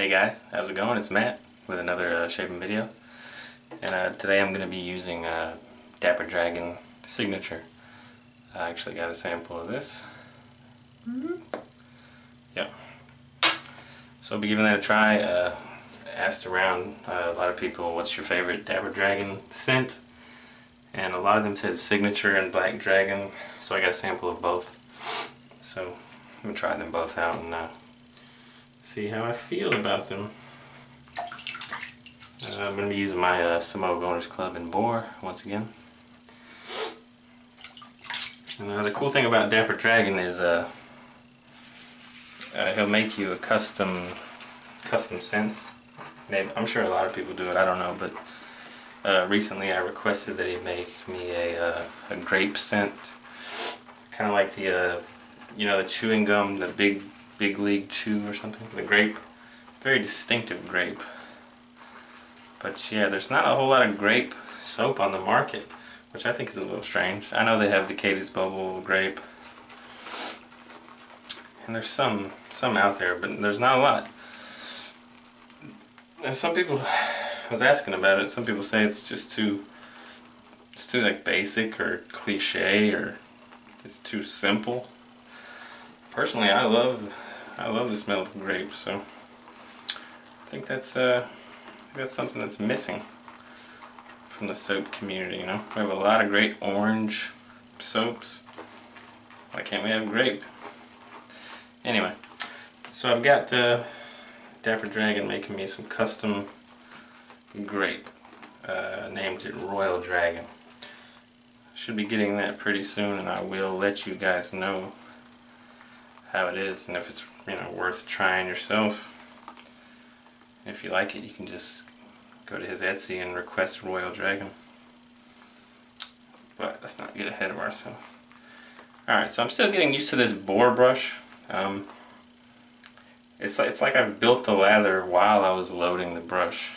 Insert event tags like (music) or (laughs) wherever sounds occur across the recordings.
Hey guys, how's it going? It's Matt with another uh, shaving video. And uh, today I'm going to be using uh, Dapper Dragon Signature. I actually got a sample of this. Yep. So I'll be giving that a try. Uh, asked around uh, a lot of people what's your favorite Dapper Dragon scent. And a lot of them said Signature and Black Dragon. So I got a sample of both. So I'm going to try them both out and uh, see how I feel about them. Uh, I'm going to be using my uh, Semogue Owners Club and Boar once again. And, uh, the cool thing about Dapper Dragon is uh, uh, he'll make you a custom custom scents. Maybe I'm sure a lot of people do it. I don't know, but uh, recently I requested that he make me a uh, a grape scent, kind of like the uh, you know the chewing gum, the big big league chew or something. The grape, very distinctive grape. But yeah, there's not a whole lot of grape soap on the market, which I think is a little strange. I know they have the Catie's Bubble grape, and there's some some out there, but there's not a lot. And some people, I was asking about it. Some people say it's just too, it's too like basic or cliche or it's too simple. Personally, I love, I love the smell of grape. So I think that's uh, that's something that's missing from the soap community. You know, we have a lot of great orange soaps. Why can't we have grape? Anyway, so I've got. Uh, Dapper Dragon making me some custom grape. Uh, named it Royal Dragon. Should be getting that pretty soon and I will let you guys know how it is and if it's you know worth trying yourself. If you like it you can just go to his Etsy and request Royal Dragon. But let's not get ahead of ourselves. Alright, so I'm still getting used to this boar brush. Um, it's like, it's like I built the lather while I was loading the brush.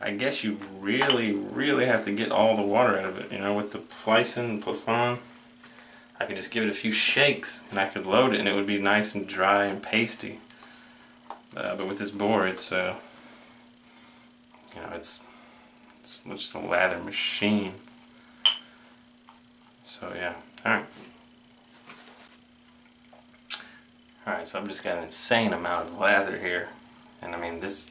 I guess you really, really have to get all the water out of it. You know, with the Plyson Plisson, I could just give it a few shakes and I could load it and it would be nice and dry and pasty. Uh, but with this boar, it's, uh, you know, it's, it's just a lather machine. So yeah, alright. Alright, so I've just got an insane amount of lather here. And I mean, this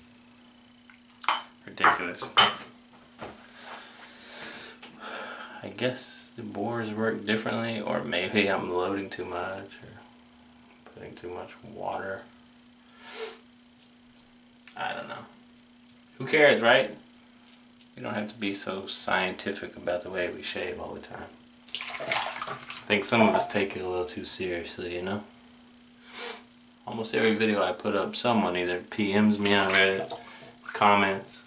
ridiculous. I guess the bores work differently, or maybe I'm loading too much, or putting too much water. I don't know. Who cares, right? We don't have to be so scientific about the way we shave all the time. I think some of us take it a little too seriously, you know? almost every video I put up, someone either PMs me on Reddit, comments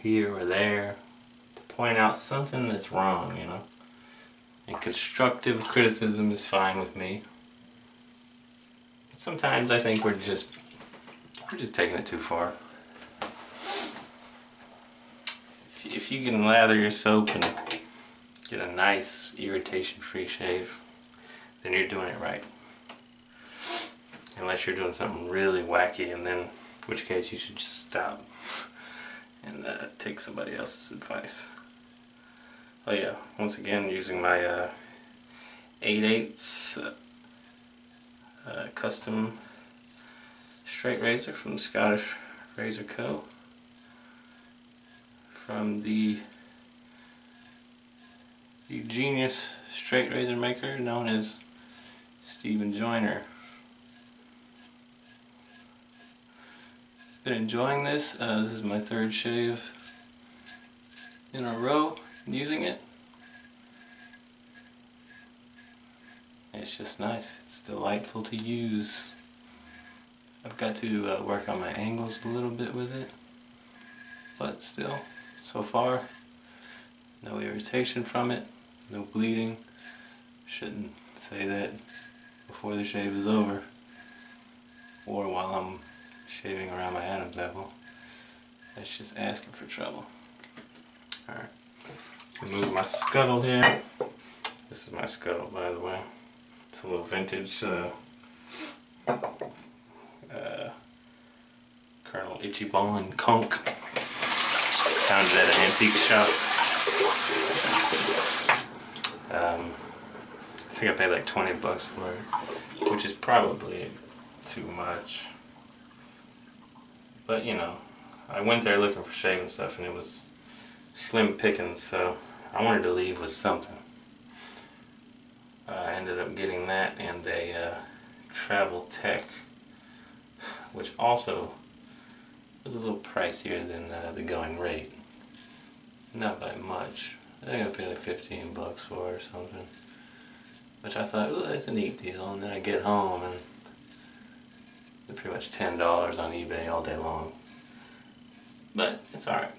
here or there to point out something that's wrong, you know. And constructive criticism is fine with me. Sometimes I think we're just we're just taking it too far. If, if you can lather your soap and get a nice irritation-free shave, then you're doing it right unless you're doing something really wacky and then which case you should just stop and uh, take somebody else's advice oh yeah. Once again using my uh, 8 8 uh, uh, custom straight razor from Scottish Razor Co. From the the genius straight razor maker known as Stephen Joiner. Been enjoying this. Uh, this is my third shave in a row using it. It's just nice. It's delightful to use. I've got to uh, work on my angles a little bit with it. But still, so far, no irritation from it, no bleeding. Shouldn't say that before the shave is over or while I'm shaving around my Adam's apple. That's just asking for trouble. Alright. Move my scuttle here. This is my scuttle, by the way. It's a little vintage uh, uh, Colonel Ichiban Conk. Found it at an antique shop. Um, I think I paid like 20 bucks for it, which is probably too much. But you know, I went there looking for shaving stuff and it was slim pickings, so I wanted to leave with something. Uh, I ended up getting that and a uh, Travel Tech, which also was a little pricier than uh, the going rate. Not by much. I think I paid like 15 bucks for it or something. Which I thought, oh, that's a neat deal. And then I get home and pretty much $10 on eBay all day long. But it's alright.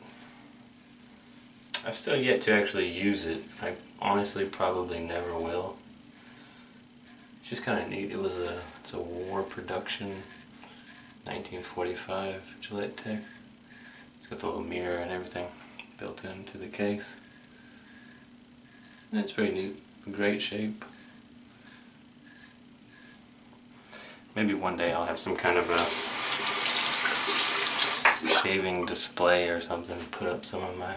I've still yet to actually use it. I honestly probably never will. It's just kind of neat. It was a, it's a war production 1945 Gillette Tech. It's got the little mirror and everything built into the case. And it's pretty neat. Great shape. Maybe one day I'll have some kind of a shaving display or something to put up some of my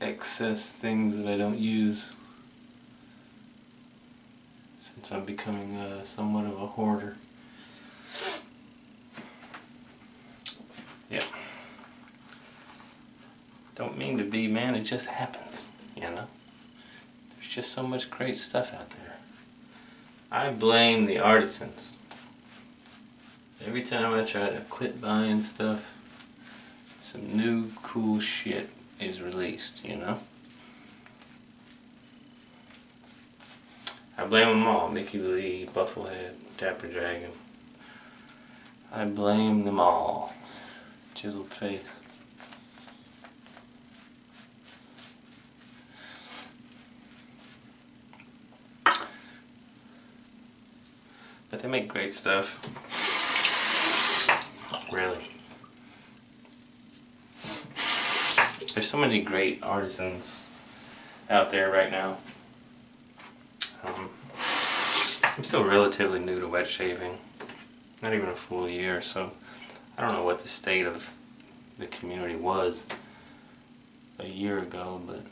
excess things that I don't use since I'm becoming uh, somewhat of a hoarder. Yeah. Don't mean to be, man, it just happens, you know? There's just so much great stuff out there. I blame the artisans. Every time I try to quit buying stuff, some new cool shit is released, you know? I blame them all. Mickey Lee, Bufflehead, Dapper Dragon. I blame them all. Chiseled face. But they make great stuff. Really. There's so many great artisans out there right now. Um, I'm still relatively new to wet shaving. Not even a full year, so I don't know what the state of the community was a year ago, but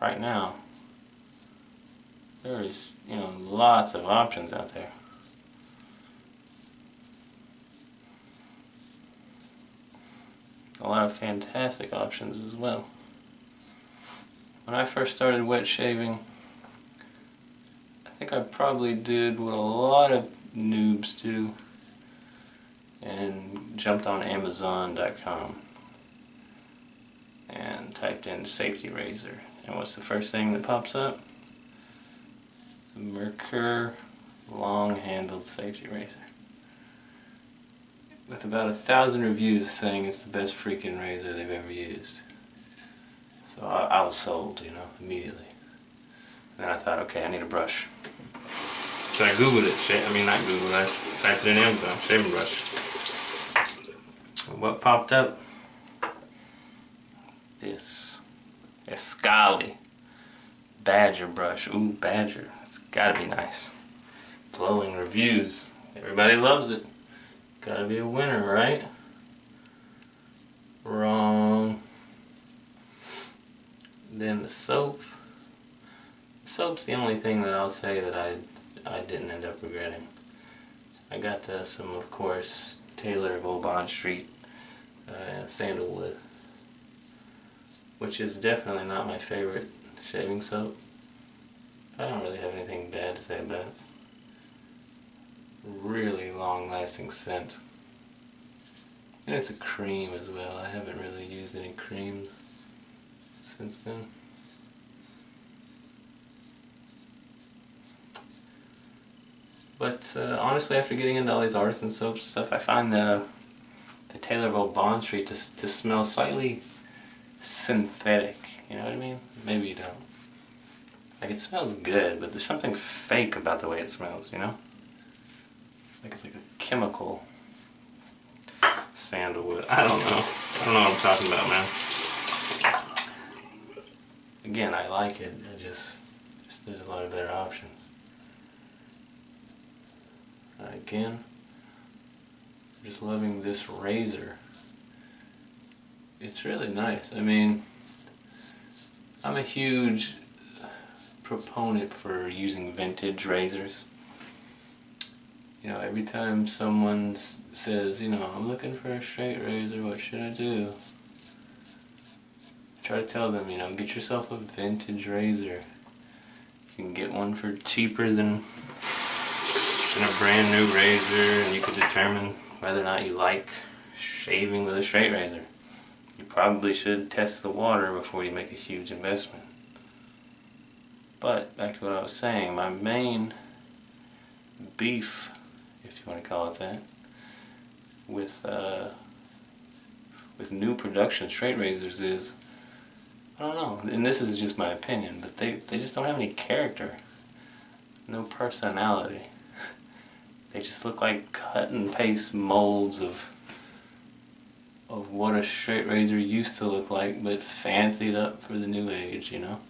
right now there is, you know, lots of options out there. A lot of fantastic options as well. When I first started wet shaving, I think I probably did what a lot of noobs do and jumped on Amazon.com and typed in safety razor. And what's the first thing that pops up? The Merkur long-handled safety razor with about a thousand reviews saying it's the best freaking razor they've ever used. So I, I was sold, you know, immediately. And then I thought, okay, I need a brush. So I googled it. I mean, not Google. I typed it in Amazon. Shaving brush. What popped up? This Escali Badger brush. Ooh, Badger. It's gotta be nice. Glowing reviews. Everybody loves it. Gotta be a winner, right? Wrong. Then the soap. soap's the only thing that I'll say that I, I didn't end up regretting. I got uh, some, of course, Taylor of Old Bond Street uh, Sandalwood, which is definitely not my favorite shaving soap. I don't really have anything bad to say about it really long lasting scent. And it's a cream as well. I haven't really used any creams since then. But uh, honestly, after getting into all these artisan soaps and stuff, I find the the Taylor of Old Bond Street to, to smell slightly synthetic. You know what I mean? Maybe you don't. Like it smells good, but there's something fake about the way it smells, you know? It's like a chemical sandalwood. I don't know. I don't know what I'm talking about, man. Again, I like it. I just, just there's a lot of better options. Again, just loving this razor. It's really nice. I mean, I'm a huge proponent for using vintage razors. You know, every time someone says, you know, I'm looking for a straight razor, what should I do? try to tell them, you know, get yourself a vintage razor. You can get one for cheaper than, than a brand new razor and you can determine whether or not you like shaving with a straight razor. You probably should test the water before you make a huge investment. But back to what I was saying, my main beef, if you want to call it that, with uh, with new production straight razors is I don't know, and this is just my opinion, but they, they just don't have any character. No personality. (laughs) They just look like cut and paste molds of of what a straight razor used to look like, but fancied up for the new age, you know?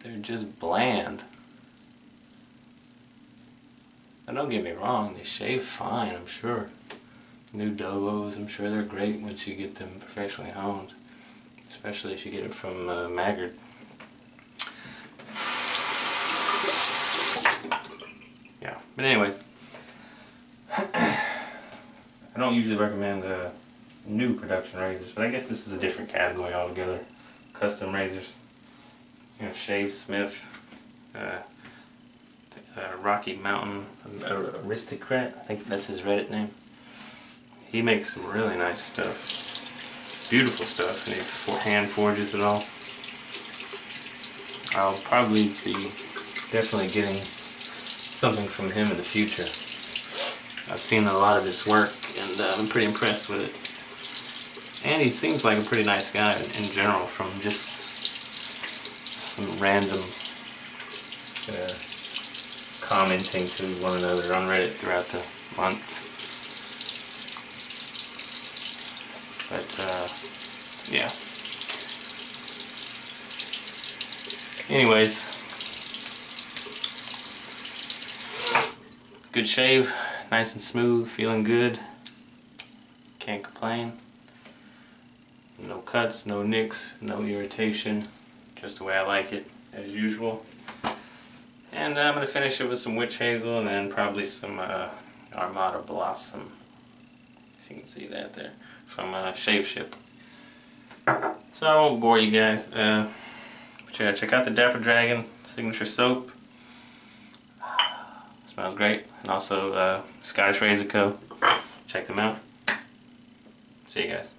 They're just bland. And don't get me wrong, they shave fine, I'm sure. New Dovos, I'm sure they're great once you get them professionally honed especially if you get it from uh, Maggard. Yeah, but anyways, (clears throat) I don't usually recommend uh, new production razors, but I guess this is a different category altogether. Custom razors, you know, Shave Smith, uh, uh, Rocky Mountain Aristocrat, I think that's his Reddit name. He makes some really nice stuff beautiful stuff and he hand forges it all. I'll probably be definitely getting something from him in the future. I've seen a lot of his work and uh, I'm pretty impressed with it. And he seems like a pretty nice guy in general from just some random uh, commenting to one another on Reddit throughout the months. But, uh, yeah. Anyways. Good shave. Nice and smooth. Feeling good. Can't complain. No cuts, no nicks, no irritation. Just the way I like it, as usual. And I'm going to finish it with some witch hazel and then probably some uh, Armada Blossom. If you can see that there from uh, Shave Ship. So I won't bore you guys. Uh, but yeah, check out the Dapper Dragon signature soap. (sighs) Smells great. And also uh, Scottish Razor Co. Check them out. See you guys.